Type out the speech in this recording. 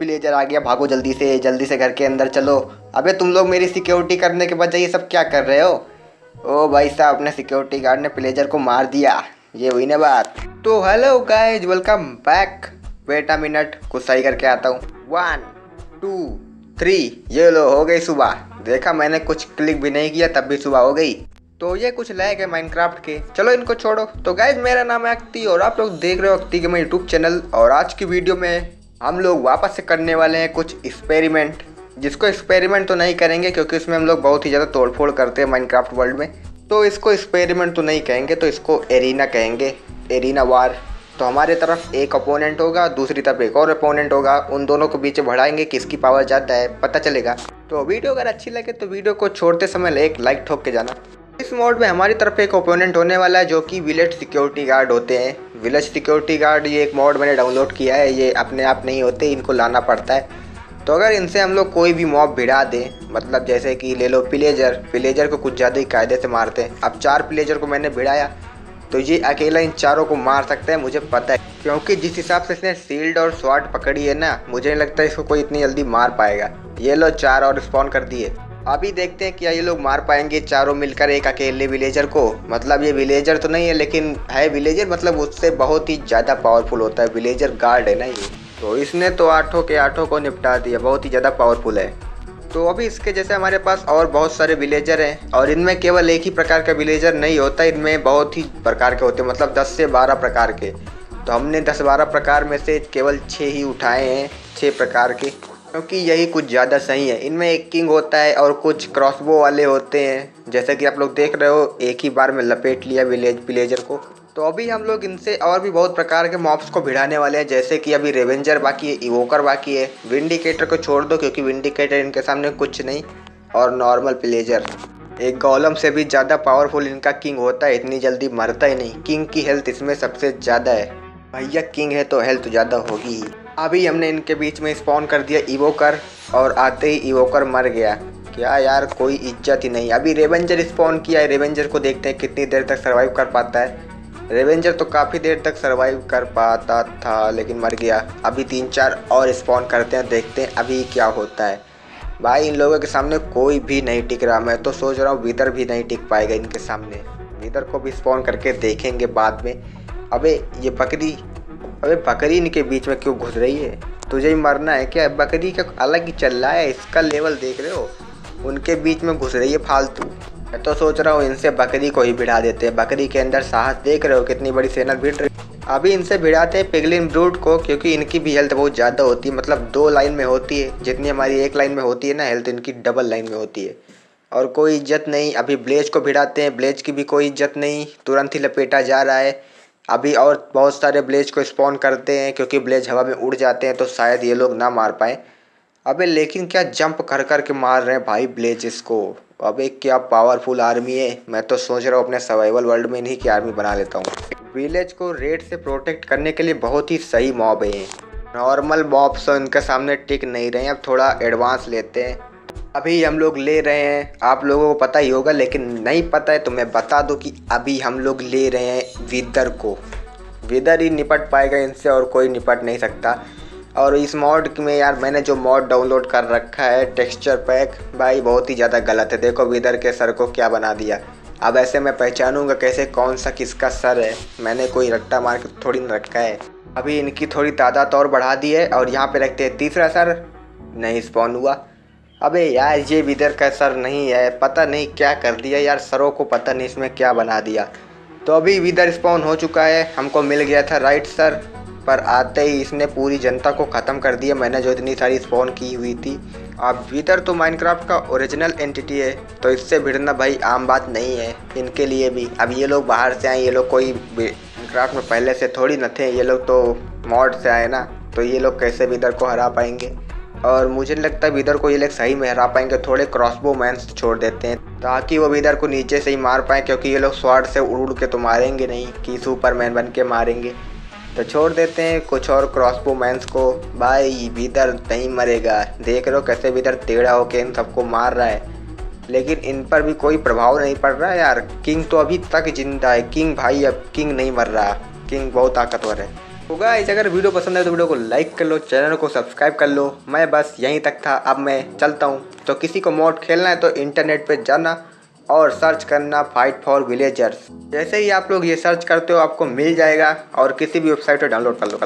Pleasure आ गया, भागो जल्दी से जल्दी से घर के अंदर चलो। अबे, तुम लोग मेरी सिक्योरिटी करने के बजाय ये सब क्या कर रहे हो? ओ भाई साहब, अपने सिक्योरिटी गार्ड ने प्लेजर को मार दिया। ये हुई ना बात। तो hello guys welcome back wait a minute कुछ सही करके आता हूँ। वन टू थ्री ये लो, हो गई सुबह। देखा मैंने कुछ क्लिक भी नहीं किया, तब भी सुबह हो गई। तो ये कुछ लैग है माइनक्राफ्ट के। चलो इनको छोड़ो। तो गाइज़ मेरा नाम है अक्ति और आप लोग देख रहे हो अक्ति के मेरे यूट्यूब चैनल और आज की वीडियो में हम लोग वापस से करने वाले हैं कुछ एक्सपेरिमेंट जिसको एक्सपेरिमेंट तो नहीं करेंगे, क्योंकि उसमें हम लोग बहुत ही ज़्यादा तोड़फोड़ करते हैं माइनक्राफ्ट वर्ल्ड में। तो इसको एक्सपेरिमेंट तो नहीं कहेंगे तो इसको एरिना कहेंगे। एरिना वार तो हमारे तरफ़ एक अपोनेंट होगा, दूसरी तरफ़ एक और अपोनेंट होगा। उन दोनों को बीच बढ़ाएँगे, किसकी पावर ज़्यादा है, पता चलेगा। तो वीडियो अगर अच्छी लगे तो वीडियो को छोड़ते समय एक लाइक ठोक के जाना। इस मोड में हमारी तरफ़ एक ओपोनेंट होने वाला है जो कि विलेज सिक्योरिटी गार्ड होते हैं। विलेज सिक्योरिटी गार्ड ये एक मोड मैंने डाउनलोड किया है, ये अपने आप नहीं होते, इनको लाना पड़ता है। तो अगर इनसे हम लोग कोई भी मॉब भिड़ा दें मतलब जैसे कि ले लो प्लेजर प्लेजर को कुछ ज़्यादा ही कायदे से मारते हैं। अब चार प्लेजर को मैंने भिड़ाया तो ये अकेला इन चारों को मार सकता है, मुझे पता है। क्योंकि जिस हिसाब से इसने सील्ड और स्वाट पकड़ी है ना, मुझे नहीं लगता इसको कोई इतनी जल्दी मार पाएगा। ये लो चार और स्पॉन कर दिए। अभी देखते हैं क्या ये लोग मार पाएँगे चारों मिलकर एक अकेले विलेजर को। मतलब ये विलेजर तो नहीं है, लेकिन है विलेजर मतलब उससे बहुत ही ज़्यादा पावरफुल होता है। विलेजर गार्ड है ना ये। तो इसने तो आठों के आठों को निपटा दिया, बहुत ही ज़्यादा पावरफुल है। तो अभी इसके जैसे हमारे पास और बहुत सारे विलेजर हैं, और इनमें केवल एक ही प्रकार का विलेजर नहीं होता, इनमें बहुत ही प्रकार के होते हैं मतलब दस से बारह प्रकार के। तो हमने दस बारह प्रकार में से केवल छः ही उठाए हैं छः प्रकार के। क्योंकि यही कुछ ज़्यादा सही है। इनमें एक किंग होता है और कुछ क्रॉसबो वाले होते हैं। जैसे कि आप लोग देख रहे हो, एक ही बार में लपेट लिया विलेज विलेजर को। तो अभी हम लोग इनसे और भी बहुत प्रकार के मॉब्स को भिड़ाने वाले हैं। जैसे कि अभी रेवेंजर बाकी है इवोकर बाकी है। विंडिकेटर को छोड़ दो, क्योंकि विंडिकेटर इनके सामने कुछ नहीं। और नॉर्मल प्लेजर एक गौलम से भी ज़्यादा पावरफुल इनका किंग होता है, इतनी जल्दी मरता ही नहीं। किंग की हेल्थ इसमें सबसे ज़्यादा है। भैया किंग है तो हेल्थ ज़्यादा होगी ही। अभी हमने इनके बीच में स्पॉन कर दिया इवोकर और आते ही इवोकर मर गया। क्या यार, कोई इज़्ज़त ही नहीं। अभी रेवेंजर स्पॉन किया है। रेवेंजर को देखते हैं कितनी देर तक सर्वाइव कर पाता है। रेवेंजर तो काफ़ी देर तक सर्वाइव कर पाता था, लेकिन मर गया। अभी तीन चार और स्पॉन करते हैं, देखते हैं अभी क्या होता है। भाई, इन लोगों के सामने कोई भी नहीं टिक रहा। मैं तो सोच रहा हूँ विदर भी नहीं टिक पाएगा इनके सामने। विदर को भी स्पॉन करके देखेंगे बाद में। अबे, ये बकरी अबे बकरी इनके बीच में क्यों घुस रही है? तुझे ही मरना है क्या? बकरी का अलग ही चल रहा है, इसका लेवल देख रहे हो? उनके बीच में घुस रही है फालतू। मैं तो सोच रहा हूँ इनसे बकरी को ही भिड़ा देते हैं। बकरी के अंदर साहस देख रहे हो कितनी बड़ी सेना भिड़ रही अभी इनसे भिड़ाते हैं पिगलिन ब्रूट को, क्योंकि इनकी भी हेल्थ बहुत ज़्यादा होती है। मतलब दो लाइन में होती है। जितनी हमारी एक लाइन में होती है ना हेल्थ इनकी डबल लाइन में होती है। और कोई इज़्ज़त नहीं। अभी ब्लेज को भिड़ाते हैं। ब्लेज की भी कोई इज़्ज़त नहीं। तुरंत ही लपेटा जा रहा है। अभी और बहुत सारे ब्लेज को स्पॉन करते हैं, क्योंकि ब्लेज हवा में उड़ जाते हैं तो शायद ये लोग ना मार पाए। अबे, लेकिन क्या जंप कर कर के मार रहे हैं भाई ब्लेज इसको? अबे, क्या पावरफुल आर्मी है। मैं तो सोच रहा हूँ अपने सर्वाइवल वर्ल्ड में इन्हीं की आर्मी बना लेता हूँ। विलेज को रेड से प्रोटेक्ट करने के लिए बहुत ही सही मॉब है। नॉर्मल मॉब्स इनके सामने टिक नहीं रहे हैं, अब थोड़ा एडवांस लेते हैं। अभी हम लोग ले रहे हैं। आप लोगों को पता ही होगा, लेकिन नहीं पता है तो मैं बता दूँ कि अभी हम लोग ले रहे हैं विदर को। विदर ही निपट पाएगा इनसे और कोई निपट नहीं सकता। और इस मॉड में यार मैंने जो मॉड डाउनलोड कर रखा है टेक्सचर पैक भाई बहुत ही ज़्यादा गलत है। देखो विदर के सर को क्या बना दिया। अब ऐसे मैं पहचानूँगा कैसे कौन सा किसका सर है। मैंने कोई रट्टा मार के थोड़ी ना रखा है। अभी इनकी थोड़ी तादाद और बढ़ा दी है और यहाँ पे रखते हैं तीसरा सर। नहीं स्पॉन हुआ। अबे यार, ये विदर का सर नहीं है। पता नहीं क्या कर दिया यार, सरों को पता नहीं इसमें क्या बना दिया। तो अभी विदर स्पॉन हो चुका है। हमको मिल गया था राइट सर पर आते ही इसने पूरी जनता को ख़त्म कर दिया। मैंने जो इतनी सारी स्पॉन की हुई थी। अब विदर तो माइनक्राफ्ट का ओरिजिनल एंटिटी है तो इससे भिड़ना भाई आम बात नहीं है, इनके लिए भी। अब ये लोग बाहर से आए, ये लोग कोई माइनक्राफ्ट में पहले से थोड़ी न थे, ये लोग तो मॉड से आए ना तो ये लोग कैसे विदर को हरा पाएँगे। और मुझे नहीं लगता विदर को ये लोग सही में हरा पाएँगे। थोड़े क्रॉसबो मैंस छोड़ देते हैं, ताकि वो विदर को नीचे से ही मार पाएँ, क्योंकि ये लोग स्वाड से उड़ उड़ के तो मारेंगे नहीं, कि सुपरमैन बन के मारेंगे। तो छोड़ देते हैं कुछ और क्रॉसबो मैंस को। भाई, विदर नहीं मरेगा। देख रहे हो कैसे विदर टेढ़ा होके इन सबको मार रहा है। लेकिन इन पर भी कोई प्रभाव नहीं पड़ रहा यार। किंग तो अभी तक ज़िंदा है। किंग भाई, अब किंग नहीं मर रहा। किंग बहुत ताकतवर है। तो गाइस अगर वीडियो पसंद है तो वीडियो को लाइक कर लो चैनल को सब्सक्राइब कर लो। मैं बस यहीं तक था, अब मैं चलता हूँ। तो किसी को मोड खेलना है तो इंटरनेट पर जाना और सर्च करना फाइट फॉर विलेजर्स जैसे ही आप लोग ये सर्च करते हो, आपको मिल जाएगा और किसी भी वेबसाइट पर डाउनलोड कर लो।